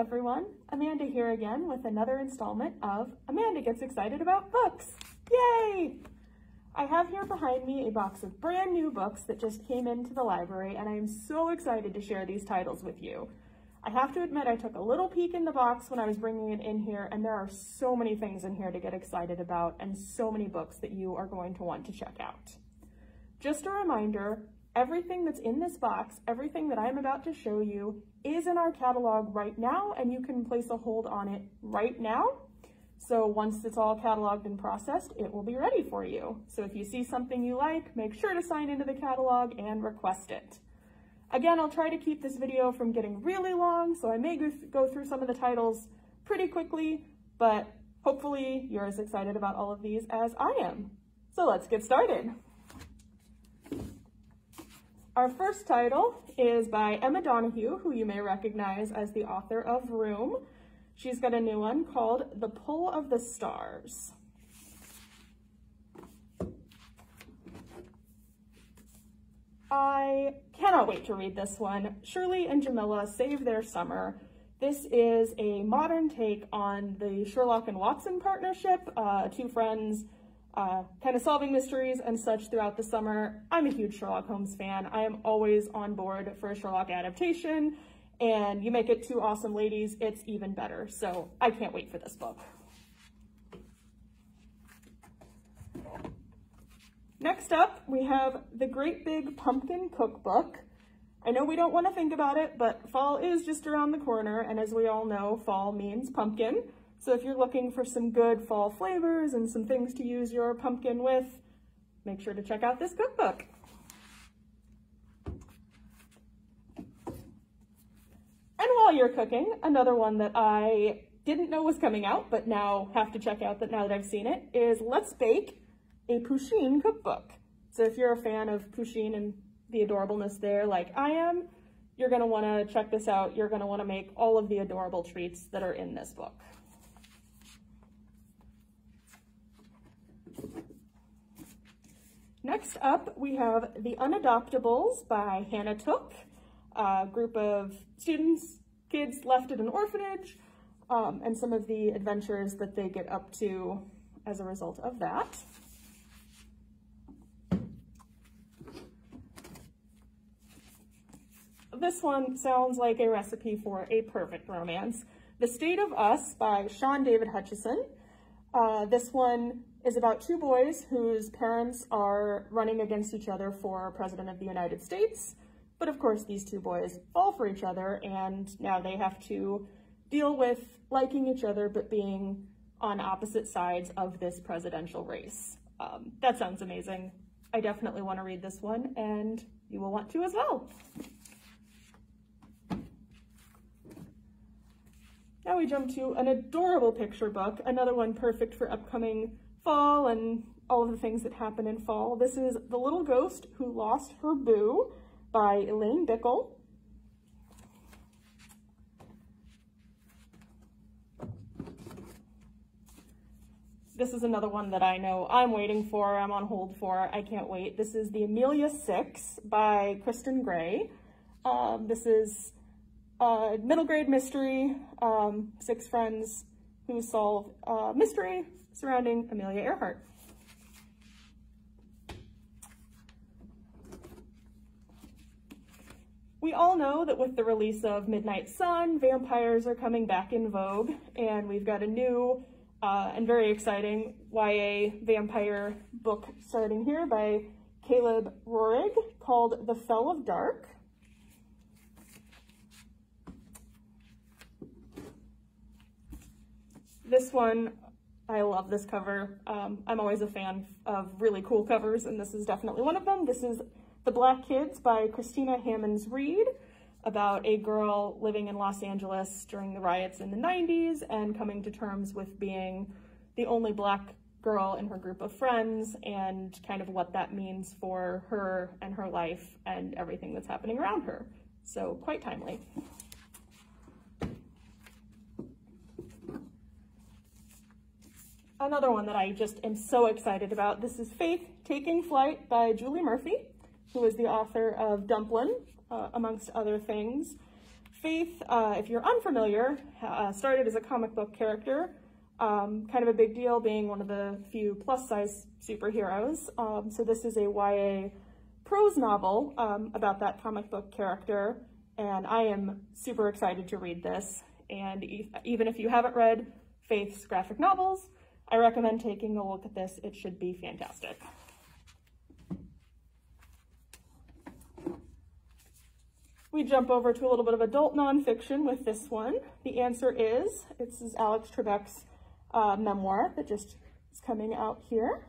everyone, Amanda here again with another installment of Amanda Gets Excited About Books. Yay! I have here behind me a box of brand new books that just came into the library and I am so excited to share these titles with you. I have to admit I took a little peek in the box when I was bringing it in here and there are so many things in here to get excited about and so many books that you are going to want to check out. Just a reminder, everything that's in this box, everything that I'm about to show you is in our catalog right now and you can place a hold on it right now. So once it's all cataloged and processed, it will be ready for you. So if you see something you like, make sure to sign into the catalog and request it. Again, I'll try to keep this video from getting really long, so I may go through some of the titles pretty quickly, but hopefully you're as excited about all of these as I am. So let's get started. Our first title is by Emma Donoghue, who you may recognize as the author of Room. She's got a new one called The Pull of the Stars. I cannot wait to read this one. Shirley and Jamila save their summer. This is a modern take on the Sherlock and Watson partnership, uh, two friends uh, kind of solving mysteries and such throughout the summer. I'm a huge Sherlock Holmes fan. I am always on board for a Sherlock adaptation, and you make it two awesome ladies, it's even better. So I can't wait for this book. Next up, we have The Great Big Pumpkin Cookbook. I know we don't want to think about it, but fall is just around the corner, and as we all know, fall means pumpkin. So if you're looking for some good fall flavors and some things to use your pumpkin with, make sure to check out this cookbook. And while you're cooking, another one that I didn't know was coming out, but now have to check out that now that I've seen it, is Let's Bake, a Pusheen cookbook. So if you're a fan of Pusheen and the adorableness there like I am, you're gonna wanna check this out. You're gonna wanna make all of the adorable treats that are in this book. Next up, we have The Unadoptables by Hana Tooke, a group of students, kids left at an orphanage, um, and some of the adventures that they get up to as a result of that. This one sounds like a recipe for a perfect romance. The State of Us by Shaun David Hutchinson. Uh, this one is about two boys whose parents are running against each other for President of the United States. But of course, these two boys fall for each other, and now they have to deal with liking each other but being on opposite sides of this presidential race. Um, that sounds amazing. I definitely want to read this one, and you will want to as well. Now we jump to an adorable picture book, another one perfect for upcoming fall and all of the things that happen in fall. This is The Little Ghost Who Lost Her Boo by Elaine Bickell. This is another one that I know I'm waiting for, I'm on hold for, I can't wait. This is The Amelia Six by Kristin Gray. Um, this is a middle grade mystery, um, six friends who solve a mystery surrounding Amelia Earhart. We all know that with the release of Midnight Sun, vampires are coming back in vogue, and we've got a new uh, and very exciting YA vampire book starting here by Caleb Roehrig called The Fell of Dark. This one I love this cover. Um, I'm always a fan of really cool covers, and this is definitely one of them. This is The Black Kids by Christina Hammonds Reed, about a girl living in Los Angeles during the riots in the 90s and coming to terms with being the only black girl in her group of friends and kind of what that means for her and her life and everything that's happening around her. So quite timely. Another one that I just am so excited about. This is Faith Taking Flight by Julie Murphy, who is the author of Dumplin', uh, amongst other things. Faith, uh, if you're unfamiliar, uh, started as a comic book character, um, kind of a big deal being one of the few plus size superheroes. Um, so this is a YA prose novel um, about that comic book character, and I am super excited to read this. And e even if you haven't read Faith's graphic novels, I recommend taking a look at this. It should be fantastic. We jump over to a little bit of adult nonfiction with this one. The answer is, this is Alex Trebek's uh, memoir that just is coming out here.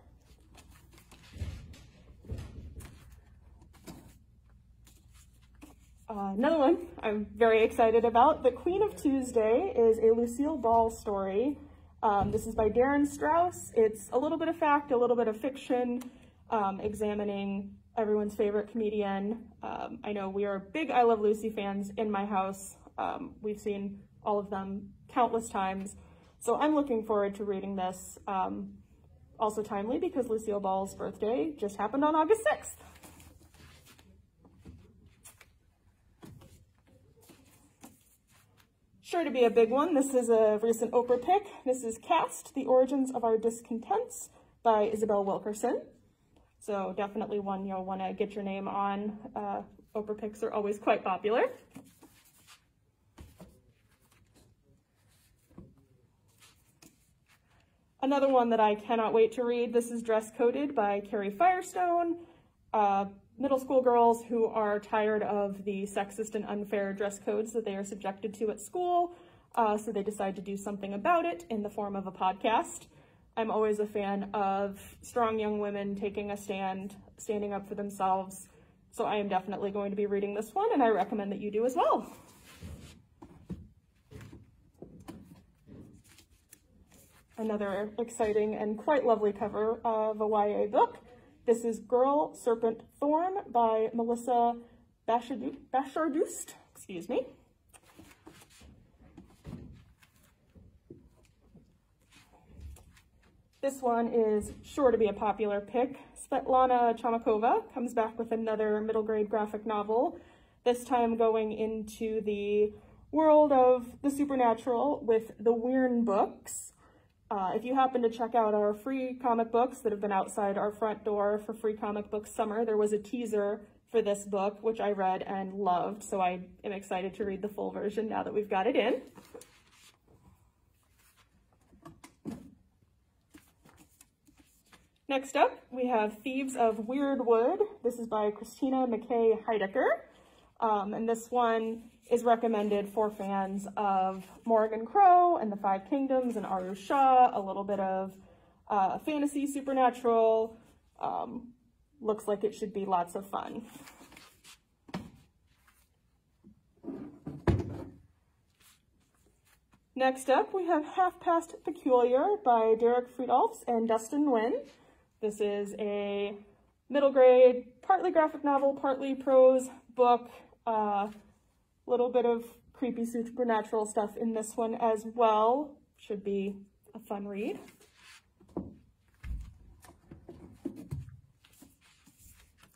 Uh, another one I'm very excited about. The Queen of Tuesday is a Lucille Ball story. Um, this is by Darin Strauss. It's a little bit of fact, a little bit of fiction, um, examining everyone's favorite comedian. Um, I know we are big I Love Lucy fans in my house. Um, we've seen all of them countless times. So I'm looking forward to reading this. Um, also timely because Lucille Ball's birthday just happened on August 6th. Sure to be a big one. This is a recent Oprah pick. This is Caste, The Origins of Our Discontents by Isabel Wilkerson. So definitely one you'll want to get your name on. Uh, Oprah picks are always quite popular. Another one that I cannot wait to read, this is Dress Coded by Carrie Firestone. Uh, middle school girls who are tired of the sexist and unfair dress codes that they are subjected to at school, uh, so they decide to do something about it in the form of a podcast. I'm always a fan of strong young women taking a stand, standing up for themselves. So I am definitely going to be reading this one and I recommend that you do as well. Another exciting and quite lovely cover of a YA book. This is Girl, Serpent, Thorn by Melissa Bashardoust, excuse me. This one is sure to be a popular pick. Svetlana Chmakova comes back with another middle grade graphic novel, this time going into the world of the supernatural with the Wyrn books. Uh, if you happen to check out our free comic books that have been outside our front door for free comic book summer, there was a teaser for this book, which I read and loved, so I am excited to read the full version now that we've got it in. Next up, we have Thieves of Weirdwood. This is by Christina McKay Heidicker. Um, and this one is recommended for fans of Morrigan Crow and the Five Kingdoms and Aru Shah, a little bit of uh, fantasy, supernatural. Um, looks like it should be lots of fun. Next up, we have Half Past Peculiar by Derek Fridolfs and Dustin Nguyen. This is a middle grade, partly graphic novel, partly prose book. Uh, little bit of creepy supernatural stuff in this one as well. Should be a fun read.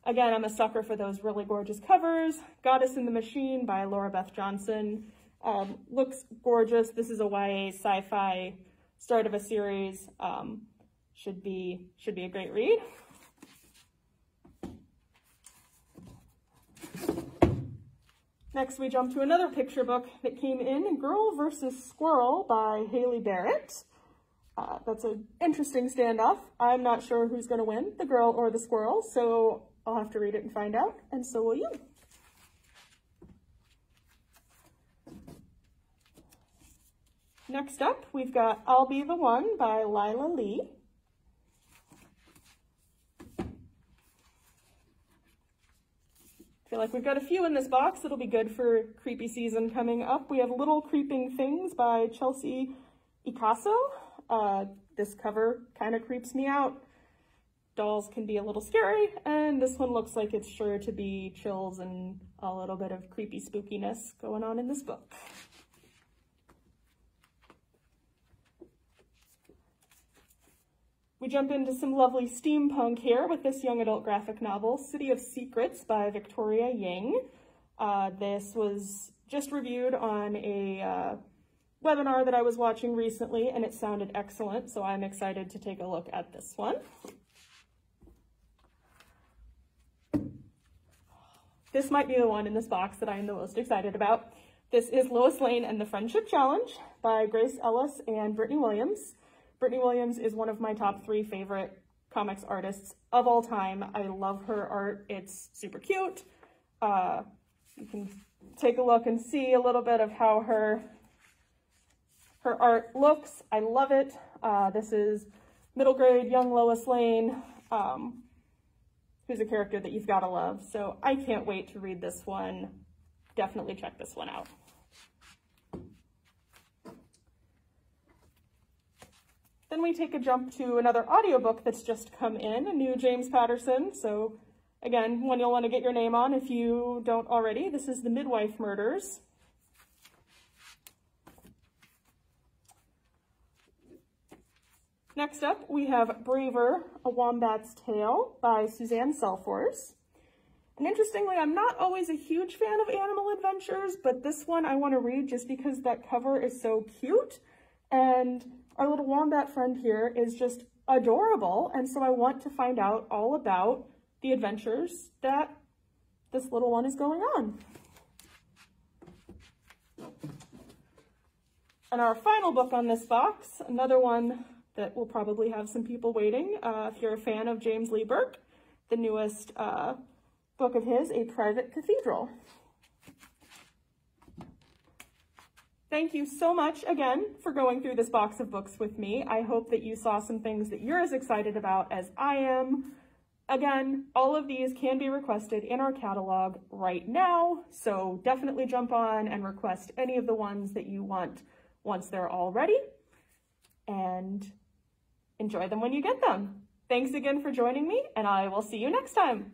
Again, I'm a sucker for those really gorgeous covers. Goddess in the Machine by Lora Beth Johnson. Um, looks gorgeous. This is a YA sci-fi start of a series. Um, should be, should be a great read. Next, we jump to another picture book that came in, Girl versus Squirrel by Hayley Barrett. Uh, that's an interesting standoff. I'm not sure who's going to win, the girl or the squirrel, so I'll have to read it and find out, and so will you. Next up, we've got I'll Be the One by Lyla Lee. Feel like we've got a few in this box that'll be good for creepy season coming up. We have Little Creeping Things by Chelsea Ichaso. Uh, this cover kind of creeps me out. Dolls can be a little scary, and this one looks like it's sure to be chills and a little bit of creepy spookiness going on in this book. We jump into some lovely steampunk here with this young adult graphic novel, City of Secrets by Victoria Yang. Uh, this was just reviewed on a uh, webinar that I was watching recently and it sounded excellent, so I'm excited to take a look at this one. This might be the one in this box that I am the most excited about. This is Lois Lane and the Friendship Challenge by Grace Ellis and Brittany Williams. Brittany Williams is one of my top three favorite comics artists of all time. I love her art. It's super cute. Uh, you can take a look and see a little bit of how her her art looks. I love it. Uh, this is middle grade young Lois Lane, um, who's a character that you've got to love. So I can't wait to read this one. Definitely check this one out. Then we take a jump to another audiobook that's just come in, a new James Patterson. So again, one you'll want to get your name on if you don't already. This is The Midwife Murders. Next up, we have Braver, A Wombat's Tale by Suzanne Selfors. And interestingly, I'm not always a huge fan of animal adventures, but this one I want to read just because that cover is so cute. And our little wombat friend here is just adorable. And so I want to find out all about the adventures that this little one is going on. And our final book on this box, another one that will probably have some people waiting. Uh, if you're a fan of James Lee Burke, the newest uh, book of his, A Private Cathedral. Thank you so much again for going through this box of books with me. I hope that you saw some things that you're as excited about as I am. Again, all of these can be requested in our catalog right now, so definitely jump on and request any of the ones that you want once they're all ready. And enjoy them when you get them. Thanks again for joining me, and I will see you next time.